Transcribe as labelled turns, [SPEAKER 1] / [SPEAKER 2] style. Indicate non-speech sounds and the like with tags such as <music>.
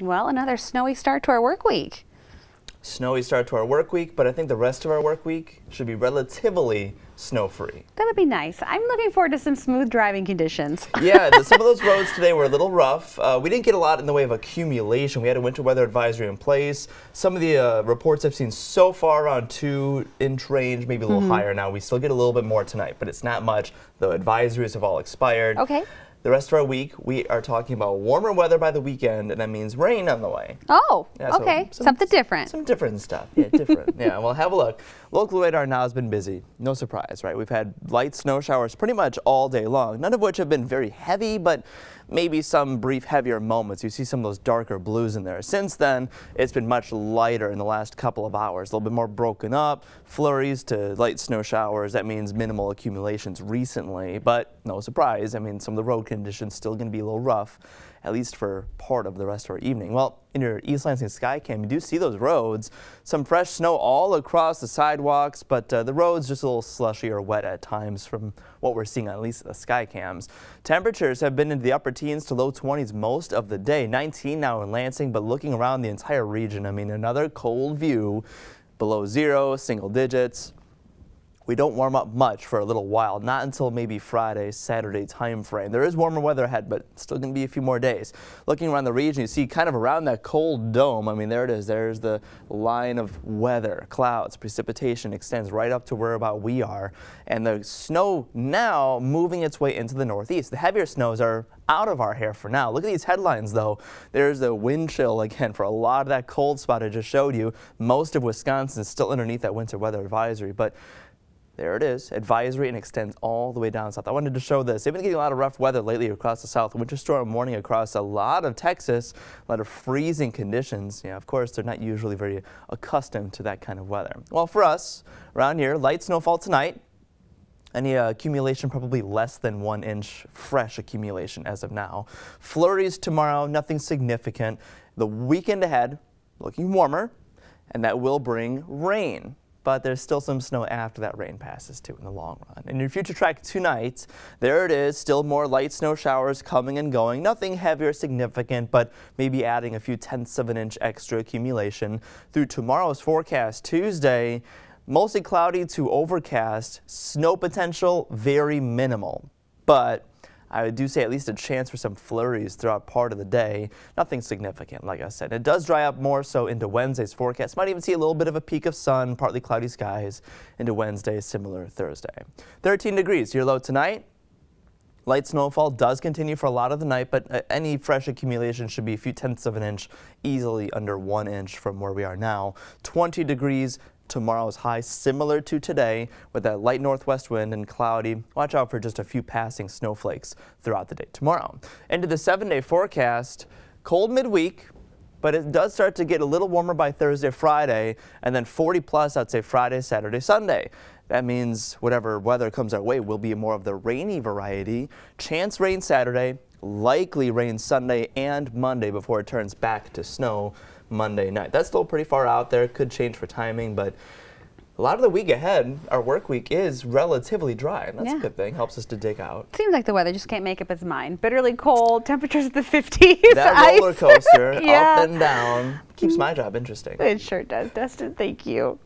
[SPEAKER 1] Well, another snowy start to our work week.
[SPEAKER 2] Snowy start to our work week, but I think the rest of our work week should be relatively snow-free.
[SPEAKER 1] That'll be nice. I'm looking forward to some smooth driving conditions. <laughs>
[SPEAKER 2] yeah, the, some of those <laughs> roads today were a little rough. Uh, we didn't get a lot in the way of accumulation. We had a winter weather advisory in place. Some of the uh, reports I've seen so far on two inch range, maybe a little mm -hmm. higher now. We still get a little bit more tonight, but it's not much. The advisories have all expired.
[SPEAKER 1] Okay.
[SPEAKER 2] The rest of our week, we are talking about warmer weather by the weekend, and that means rain on the way.
[SPEAKER 1] Oh, yeah, okay. Some, Something different.
[SPEAKER 2] Some different stuff. Yeah, different. <laughs> yeah, well, have a look. Local radar now has been busy. No surprise, right? We've had light snow showers pretty much all day long, none of which have been very heavy, but maybe some brief heavier moments. You see some of those darker blues in there. Since then, it's been much lighter in the last couple of hours, a little bit more broken up, flurries to light snow showers. That means minimal accumulations recently, but no surprise. I mean, some of the road conditions still going to be a little rough at least for part of the rest of our evening. Well, in your East Lansing Skycam, you do see those roads. Some fresh snow all across the sidewalks, but uh, the roads just a little slushy or wet at times from what we're seeing at least the Skycams. Temperatures have been into the upper teens to low 20s most of the day. 19 now in Lansing, but looking around the entire region, I mean, another cold view below zero, single digits we don't warm up much for a little while, not until maybe Friday, Saturday time frame. There is warmer weather ahead, but still going to be a few more days. Looking around the region, you see kind of around that cold dome. I mean, there it is. There's the line of weather, clouds, precipitation extends right up to where about we are. And the snow now moving its way into the northeast. The heavier snows are out of our hair for now. Look at these headlines though. There's the wind chill again for a lot of that cold spot I just showed you. Most of Wisconsin is still underneath that winter weather advisory, but there it is, advisory and extends all the way down south. I wanted to show this. They've been getting a lot of rough weather lately across the south. Winter storm warning across a lot of Texas, a lot of freezing conditions. Yeah, of course, they're not usually very accustomed to that kind of weather. Well, for us around here, light snowfall tonight. Any uh, accumulation probably less than one inch fresh accumulation as of now. Flurries tomorrow, nothing significant. The weekend ahead, looking warmer, and that will bring rain but there's still some snow after that rain passes too in the long run. In your future track tonight, there it is, still more light snow showers coming and going. Nothing heavy or significant, but maybe adding a few tenths of an inch extra accumulation. Through tomorrow's forecast, Tuesday, mostly cloudy to overcast, snow potential very minimal. But I do say at least a chance for some flurries throughout part of the day. Nothing significant, like I said. It does dry up more so into Wednesday's forecast. Might even see a little bit of a peek of sun, partly cloudy skies into Wednesday, similar Thursday. 13 degrees, your low tonight. Light snowfall does continue for a lot of the night, but uh, any fresh accumulation should be a few tenths of an inch, easily under one inch from where we are now. 20 degrees, Tomorrow's high similar to today with that light northwest wind and cloudy. Watch out for just a few passing snowflakes throughout the day tomorrow. Into the seven day forecast, cold midweek, but it does start to get a little warmer by Thursday, Friday, and then 40 plus, I'd say Friday, Saturday, Sunday. That means whatever weather comes our way will be more of the rainy variety. Chance rain Saturday, likely rain Sunday and Monday before it turns back to snow Monday night. That's still pretty far out there. Could change for timing, but a lot of the week ahead, our work week is relatively dry. And that's yeah. a good thing. Helps us to dig out.
[SPEAKER 1] Seems like the weather just can't make up its mind. Bitterly cold, temperatures at the 50s.
[SPEAKER 2] That roller coaster, <laughs> yeah. up and down, keeps my job interesting.
[SPEAKER 1] It sure does, Dustin. Thank you.